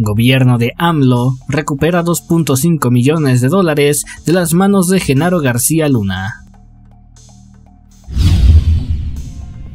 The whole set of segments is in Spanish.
Gobierno de AMLO recupera 2.5 millones de dólares de las manos de Genaro García Luna.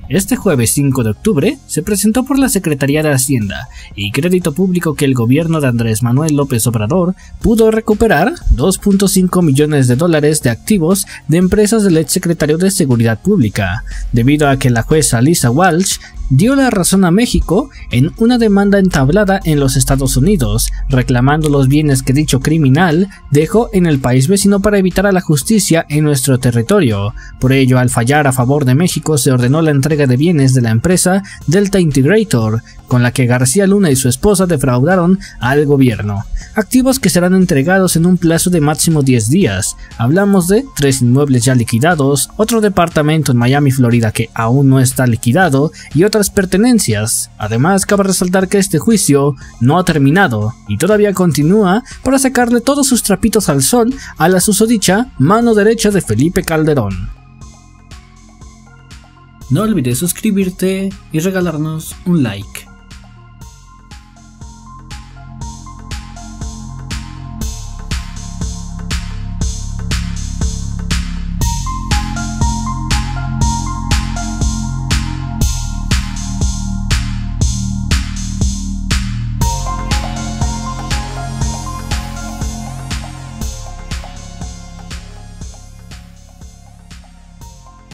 Este jueves 5 de octubre se presentó por la Secretaría de Hacienda y Crédito Público que el gobierno de Andrés Manuel López Obrador pudo recuperar 2.5 millones de dólares de activos de empresas del exsecretario de Seguridad Pública, debido a que la jueza Lisa Walsh dio la razón a México en una demanda entablada en los Estados Unidos, reclamando los bienes que dicho criminal dejó en el país vecino para evitar a la justicia en nuestro territorio. Por ello, al fallar a favor de México, se ordenó la entrega de bienes de la empresa Delta Integrator, con la que García Luna y su esposa defraudaron al gobierno. Activos que serán entregados en un plazo de máximo 10 días. Hablamos de tres inmuebles ya liquidados, otro departamento en Miami, Florida que aún no está liquidado y otras pertenencias. Además, cabe resaltar que este juicio no ha terminado y todavía continúa para sacarle todos sus trapitos al sol a la susodicha mano derecha de Felipe Calderón. No olvides suscribirte y regalarnos un like.